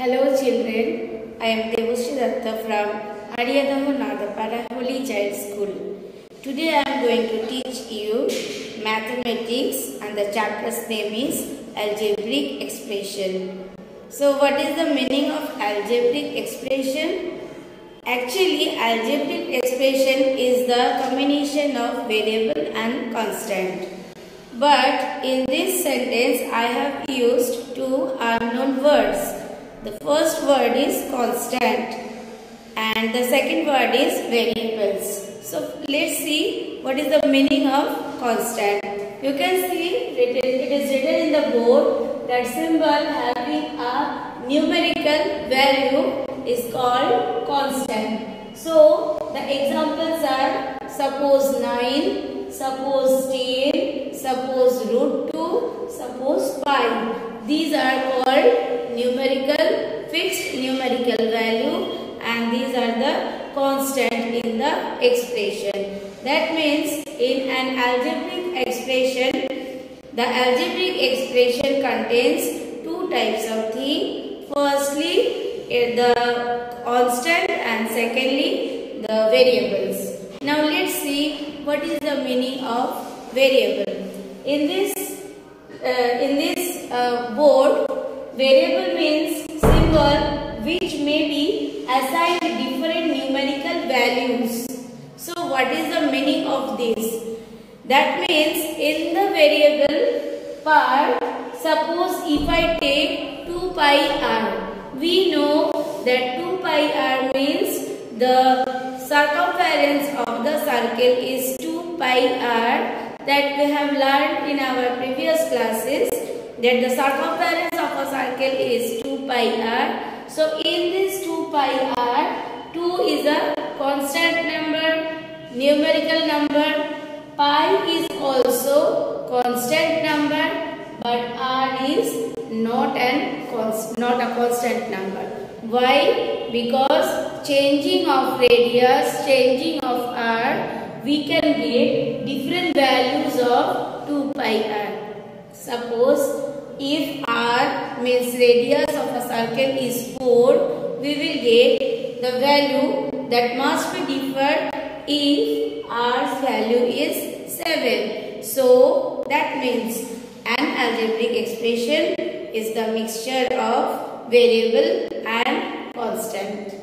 Hello children, I am Devoshri Datta from Ariadaha Nowdapara Holy Child School. Today I am going to teach you mathematics and the chapter's name is algebraic expression. So what is the meaning of algebraic expression? Actually algebraic expression is the combination of variable and constant. But in this sentence I have used two. The first word is constant and the second word is variables. So let's see what is the meaning of constant. You can see written, it is written in the board that symbol having a numerical value is called constant. So the examples are suppose 9, suppose 10, suppose root 2, suppose 5. These are called numerical, fixed numerical value and these are the constant in the expression. That means in an algebraic expression, the algebraic expression contains two types of thing. Firstly, eh, the constant and secondly, the variables. Now let's see what is the meaning of variable. In this, uh, in this uh, board, variable means symbol which may be assigned different numerical values. So what is the meaning of this? That means in the variable part, suppose if I take 2 pi r, we know that 2 pi r means the circumference of the circle is 2 pi r that we have learned in our previous classes that the circumference of a circle is 2 pi r. So in this 2 pi r, 2 is a constant number, numerical number, pi is also constant number but r is not an const, not a constant number. Why? Because changing of radius, changing of r, we can get different values of 2 pi r. Suppose if r means radius of a circle is 4, we will get the value that must be differ if r's value is 7. So that means an algebraic expression is the mixture of variable and constant.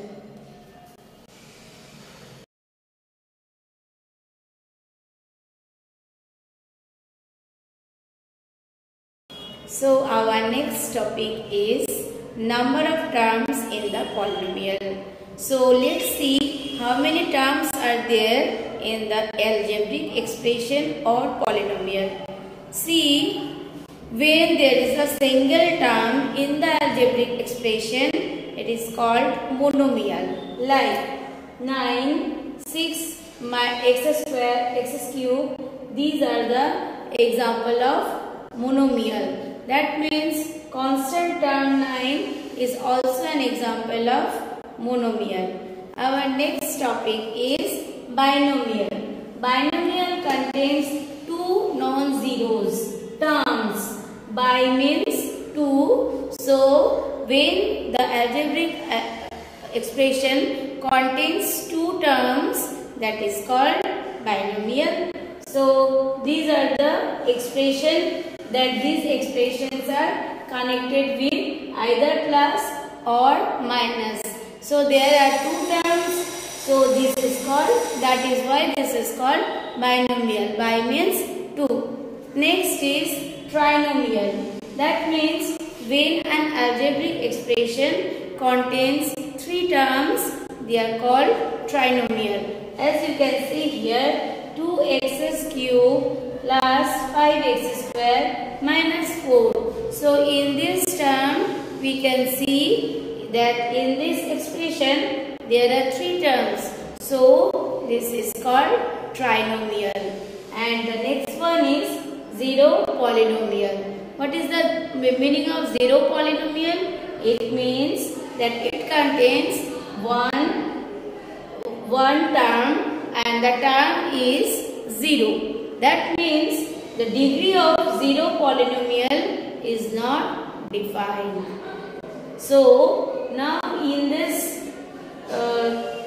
So our next topic is number of terms in the polynomial. So let's see how many terms are there in the algebraic expression or polynomial. See when there is a single term in the algebraic expression it is called monomial like 9, 6, my x square, x cube these are the example of monomial. That means constant term 9 is also an example of monomial. Our next topic is binomial. Binomial contains two non-zeros terms. Bi means two. So, when the algebraic uh, expression contains two terms that is called binomial. So, these are the expression that these expressions are connected with either plus or minus. So there are two terms. So this is called, that is why this is called binomial. Bi means two. Next is trinomial. That means when an algebraic expression contains three terms, they are called trinomial. As you can see here, 2x cube plus 5x square minus 4. So in this term we can see that in this expression there are three terms. So this is called trinomial and the next one is zero polynomial. What is the meaning of zero polynomial? It means that it contains one one term and the term is zero. That means the degree of zero polynomial is not defined. So, now in this uh,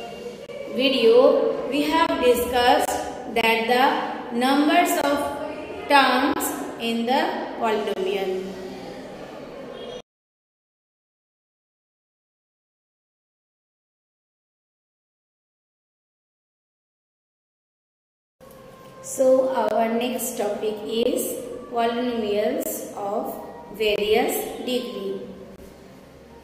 video we have discussed that the numbers of terms in the polynomial. So our next topic is polynomials of various degree.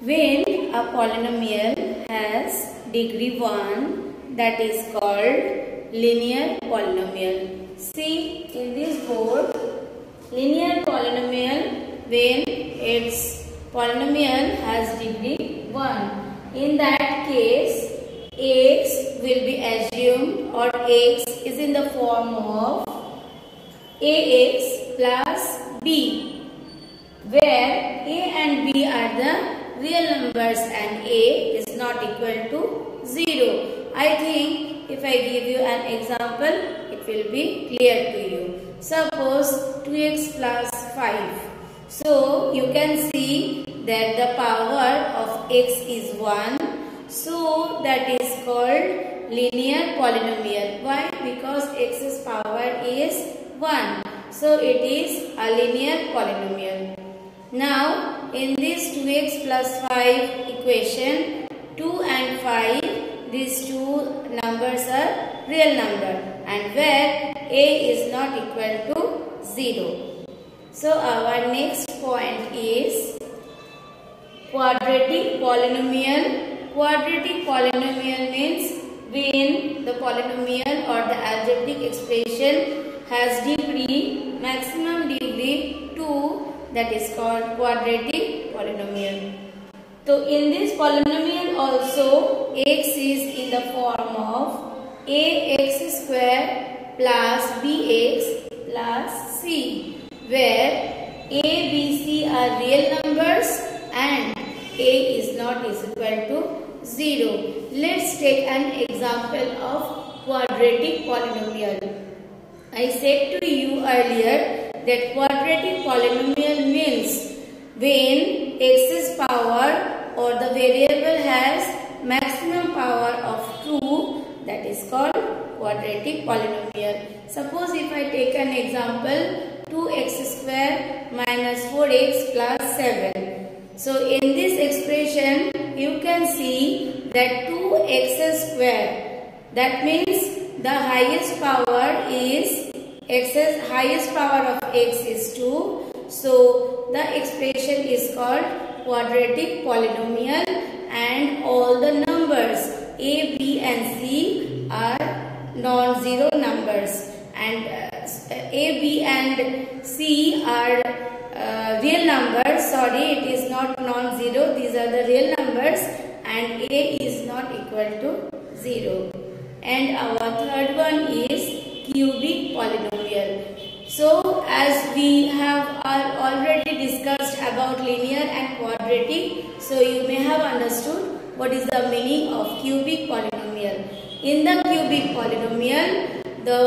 When a polynomial has degree 1 that is called linear polynomial. See in this board linear polynomial when its polynomial has degree 1. In that case x will be assumed or x is in the form of ax plus b where a and b are the real numbers and a is not equal to 0. I think if I give you an example it will be clear to you. Suppose 2x plus 5. So you can see that the power of x is 1 so that is called linear polynomial. Why? Because x's power is 1. So it is a linear polynomial. Now in this 2x plus 5 equation 2 and 5 these two numbers are real number and where a is not equal to 0. So our next point is quadratic polynomial Quadratic polynomial means when the polynomial or the algebraic expression has degree, maximum degree 2 that is called quadratic polynomial. So in this polynomial also x is in the form of ax square plus bx plus c where a, b, c are real numbers and a is not is equal to 0. Let's take an example of quadratic polynomial. I said to you earlier that quadratic polynomial means when x's power or the variable has maximum power of 2 that is called quadratic polynomial. Suppose if I take an example 2x square minus 4x plus 7. So in this expression you can see that 2x square. That means the highest power is x's highest power of x is 2 so the expression is called quadratic polynomial and all the numbers a b and c are non-zero numbers. And uh, a b and c are uh, real numbers. Sorry it is not non-zero. These are the real numbers and a is not equal to 0 and our third one is cubic polynomial. So as we have already discussed about linear and quadratic so you may have understood what is the meaning of cubic polynomial. In the cubic polynomial the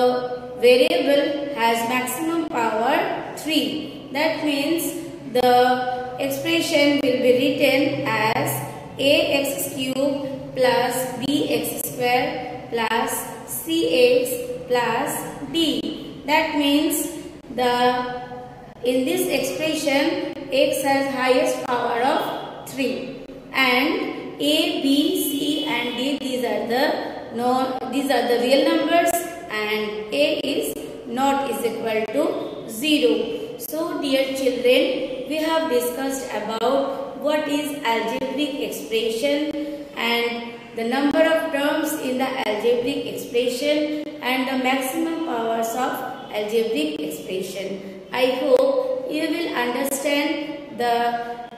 variable has maximum power 3 that means the expression will be written as ax cube plus bx square plus cx plus d. That means the in this expression x has highest power of 3 and a, b, c and d these are the no these are the real numbers and a is not is equal to 0. So dear children, we have discussed about what is algebraic expression and the number of terms in the algebraic expression and the maximum powers of algebraic expression. I hope you will understand the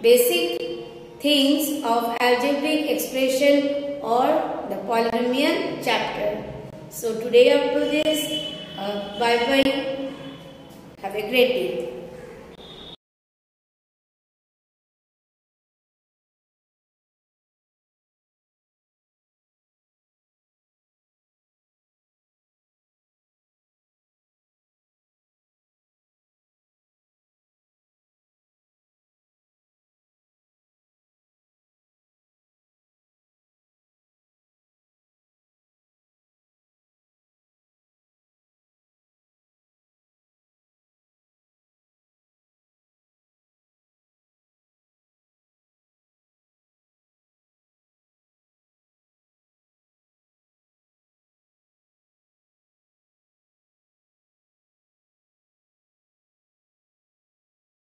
basic things of algebraic expression or the polynomial chapter. So today up to this, uh, bye bye. Have a great day.